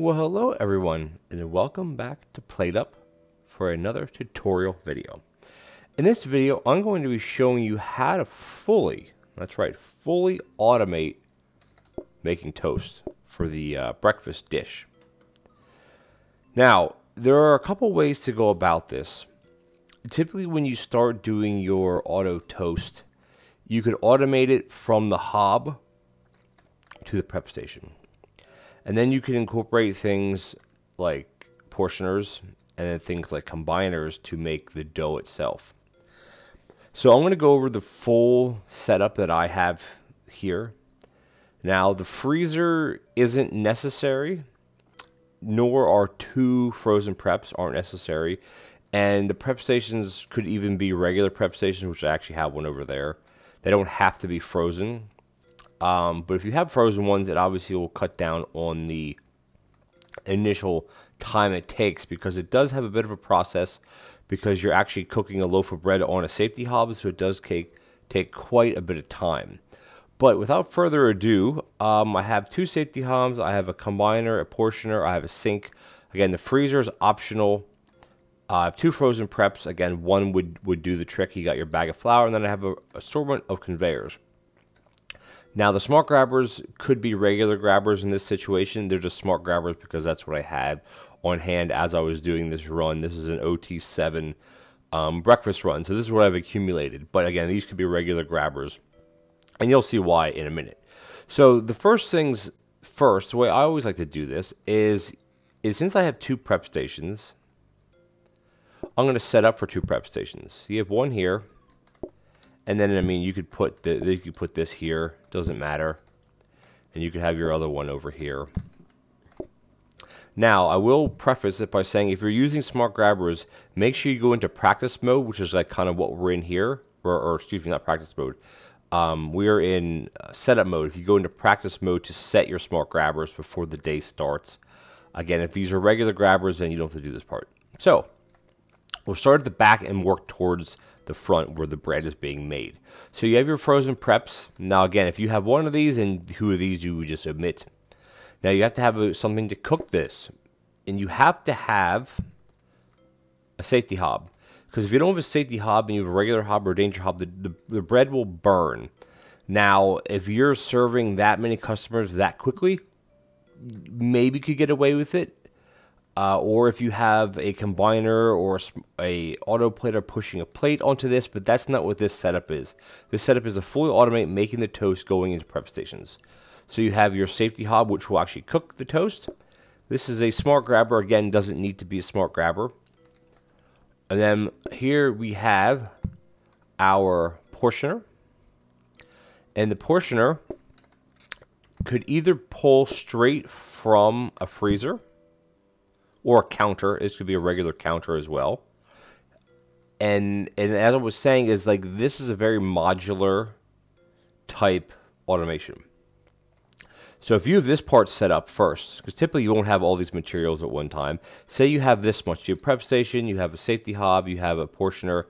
Well, hello everyone, and welcome back to PlateUp for another tutorial video. In this video, I'm going to be showing you how to fully, that's right, fully automate making toast for the uh, breakfast dish. Now, there are a couple ways to go about this. Typically, when you start doing your auto toast, you could automate it from the hob to the prep station. And then you can incorporate things like portioners and then things like combiners to make the dough itself. So I'm going to go over the full setup that I have here. Now, the freezer isn't necessary, nor are two frozen preps aren't necessary. And the prep stations could even be regular prep stations, which I actually have one over there. They don't have to be frozen. Um, but if you have frozen ones, it obviously will cut down on the initial time it takes because it does have a bit of a process because you're actually cooking a loaf of bread on a safety hob, so it does take, take quite a bit of time. But without further ado, um, I have two safety hobs. I have a combiner, a portioner, I have a sink. Again, the freezer is optional. Uh, I have two frozen preps. Again, one would, would do the trick. You got your bag of flour, and then I have a assortment of conveyors. Now, the smart grabbers could be regular grabbers in this situation. They're just smart grabbers because that's what I had on hand as I was doing this run. This is an OT7 um, breakfast run, so this is what I've accumulated. But again, these could be regular grabbers, and you'll see why in a minute. So the first things first, the way I always like to do this is, is since I have two prep stations, I'm going to set up for two prep stations. You have one here and then I mean, you could put the you could put this here. Doesn't matter. And you could have your other one over here. Now, I will preface it by saying if you're using smart grabbers, make sure you go into practice mode, which is like kind of what we're in here, or, or excuse me, not practice mode. Um, we're in uh, setup mode. If you go into practice mode to set your smart grabbers before the day starts. Again, if these are regular grabbers, then you don't have to do this part. So, we'll start at the back and work towards the front where the bread is being made. So you have your frozen preps. Now again, if you have one of these and two of these, you would just omit. Now you have to have something to cook this. And you have to have a safety hob. Because if you don't have a safety hob and you have a regular hob or a danger hob, the, the, the bread will burn. Now, if you're serving that many customers that quickly, maybe you could get away with it. Uh, or if you have a combiner or a auto plater pushing a plate onto this, but that's not what this setup is. This setup is a fully automate making the toast going into prep stations. So you have your safety hob, which will actually cook the toast. This is a smart grabber. Again, doesn't need to be a smart grabber. And then here we have our portioner. And the portioner could either pull straight from a freezer or a counter. This could be a regular counter as well. And and as I was saying, is like this is a very modular type automation. So if you have this part set up first, because typically you won't have all these materials at one time. Say you have this much, you have prep station, you have a safety hob, you have a portioner,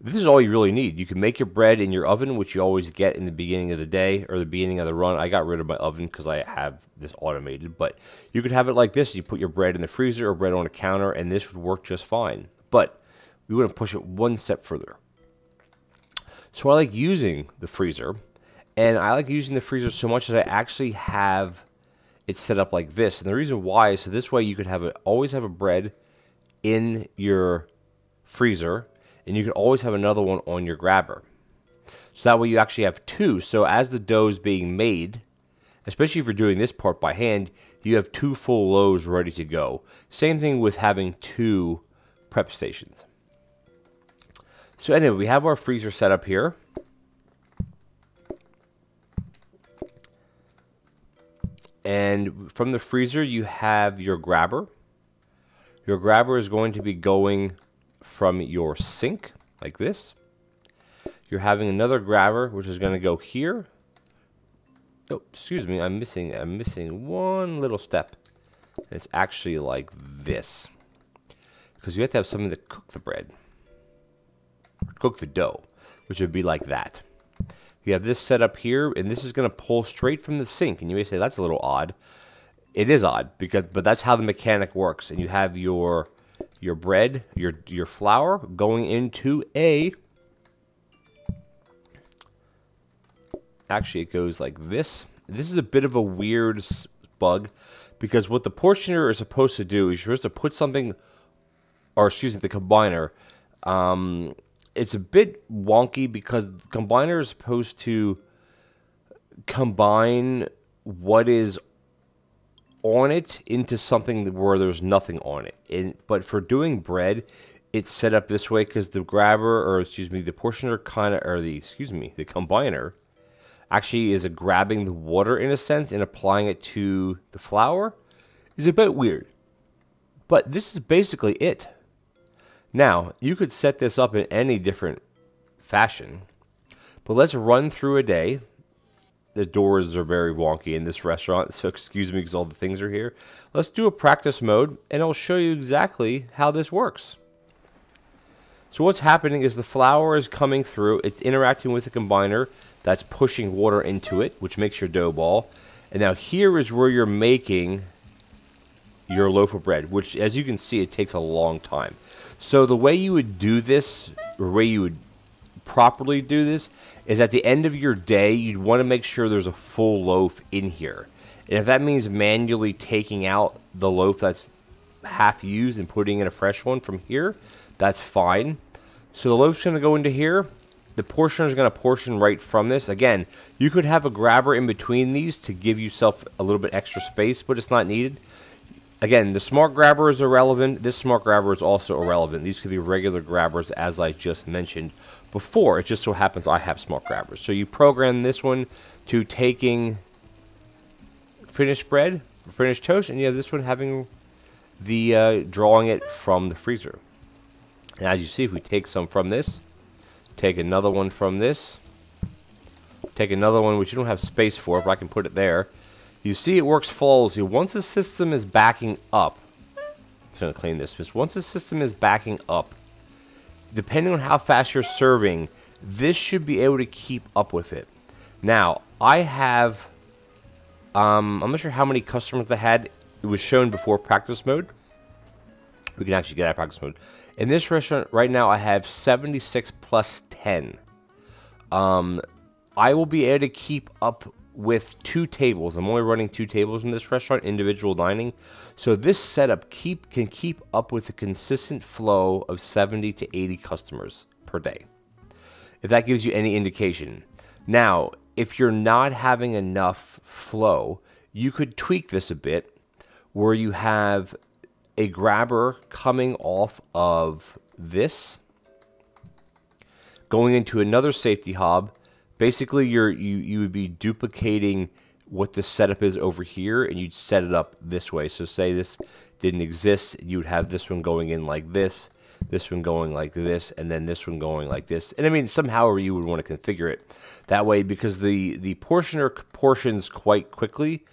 this is all you really need. You can make your bread in your oven, which you always get in the beginning of the day or the beginning of the run. I got rid of my oven because I have this automated, but you could have it like this. You put your bread in the freezer or bread on a counter, and this would work just fine. But we want to push it one step further. So I like using the freezer, and I like using the freezer so much that I actually have it set up like this. And the reason why is so this way you could have it always have a bread in your freezer and you can always have another one on your grabber. So that way you actually have two. So as the dough is being made, especially if you're doing this part by hand, you have two full loaves ready to go. Same thing with having two prep stations. So anyway, we have our freezer set up here. And from the freezer, you have your grabber. Your grabber is going to be going from your sink, like this. You're having another grabber, which is going to go here. Oh, excuse me, I'm missing, I'm missing one little step. It's actually like this. Because you have to have something to cook the bread. Cook the dough, which would be like that. You have this set up here, and this is going to pull straight from the sink. And you may say, that's a little odd It is odd because, but that's how the mechanic works. And you have your your bread, your your flour going into a. Actually, it goes like this. This is a bit of a weird bug because what the portioner is supposed to do is you're supposed to put something, or excuse me, the combiner. Um, it's a bit wonky because the combiner is supposed to combine what is on it into something where there's nothing on it. And but for doing bread, it's set up this way because the grabber, or excuse me, the portioner kind of, or the excuse me, the combiner, actually is grabbing the water in a sense and applying it to the flour. Is a bit weird, but this is basically it. Now you could set this up in any different fashion, but let's run through a day the doors are very wonky in this restaurant, so excuse me because all the things are here. Let's do a practice mode, and I'll show you exactly how this works. So what's happening is the flour is coming through, it's interacting with the combiner that's pushing water into it, which makes your dough ball. And now here is where you're making your loaf of bread, which as you can see, it takes a long time. So the way you would do this, or the way you would properly do this is at the end of your day, you'd want to make sure there's a full loaf in here. And if that means manually taking out the loaf that's half used and putting in a fresh one from here, that's fine. So the loaf's going to go into here. The portioner is going to portion right from this. Again, you could have a grabber in between these to give yourself a little bit extra space, but it's not needed. Again, the smart grabber is irrelevant. This smart grabber is also irrelevant. These could be regular grabbers, as I just mentioned before. It just so happens I have smart grabbers. So you program this one to taking finished bread, finished toast, and you have this one having the uh, drawing it from the freezer. And as you see, if we take some from this, take another one from this, take another one which you don't have space for, but I can put it there. You see it works flawlessly. Once the system is backing up, I'm going to clean this. Once the system is backing up, depending on how fast you're serving, this should be able to keep up with it. Now, I have, um, I'm not sure how many customers I had. It was shown before practice mode. We can actually get out of practice mode. In this restaurant right now, I have 76 plus 10. Um, I will be able to keep up with two tables. I'm only running two tables in this restaurant, individual dining. So this setup keep can keep up with a consistent flow of 70 to 80 customers per day. If that gives you any indication. Now, if you're not having enough flow, you could tweak this a bit where you have a grabber coming off of this going into another safety hob basically you're you you would be duplicating what the setup is over here and you'd set it up this way. So say this didn't exist you would have this one going in like this this one going like this and then this one going like this. And i mean somehow you would want to configure it that way because the the portioner portions quite quickly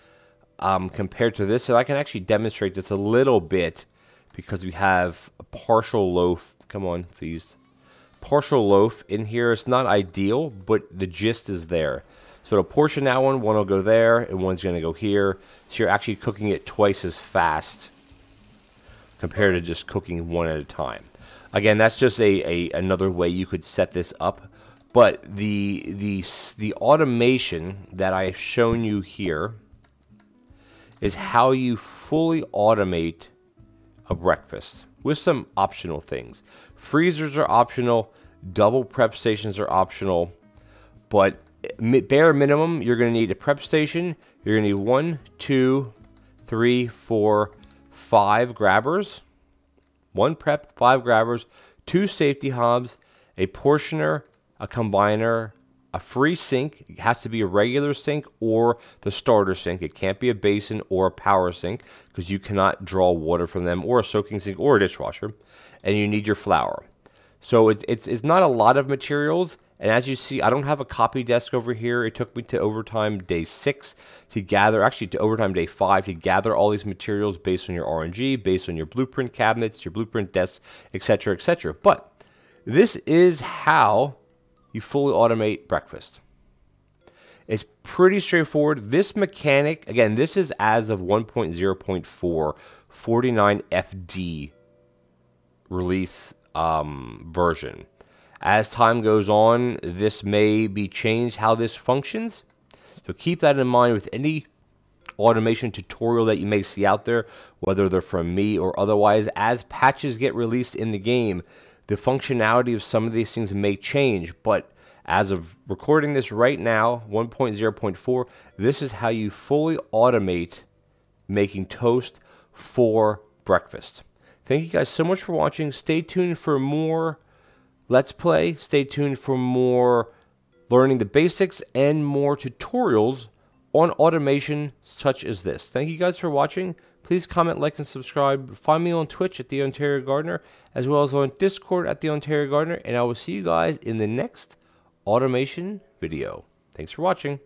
um, compared to this. And i can actually demonstrate this a little bit because we have a partial loaf. Come on please partial loaf in here. It's not ideal, but the gist is there. So to portion that one, one will go there, and one's going to go here. So you're actually cooking it twice as fast compared to just cooking one at a time. Again, that's just a, a another way you could set this up. But the the the automation that I've shown you here is how you fully automate a breakfast with some optional things. Freezers are optional, double prep stations are optional, but bare minimum, you're going to need a prep station. You're going to need one, two, three, four, five grabbers, one prep, five grabbers, two safety hobs, a portioner, a combiner, a free sink. It has to be a regular sink or the starter sink. It can't be a basin or a power sink because you cannot draw water from them or a soaking sink or a dishwasher. And you need your flour. So it, it's, it's not a lot of materials. And as you see, I don't have a copy desk over here. It took me to overtime day six to gather, actually to overtime day five to gather all these materials based on your RNG, based on your blueprint cabinets, your blueprint desks, etc., etc. But this is how you fully automate breakfast. It's pretty straightforward. This mechanic, again, this is as of 1.0.4, 49FD release um, version. As time goes on, this may be changed how this functions. So keep that in mind with any automation tutorial that you may see out there, whether they're from me or otherwise. As patches get released in the game, the functionality of some of these things may change, but as of recording this right now, 1.0.4, this is how you fully automate making toast for breakfast. Thank you guys so much for watching. Stay tuned for more Let's Play. Stay tuned for more learning the basics and more tutorials on automation such as this. Thank you guys for watching. Please comment, like, and subscribe. Find me on Twitch at The Ontario Gardener, as well as on Discord at The Ontario Gardener, and I will see you guys in the next automation video. Thanks for watching.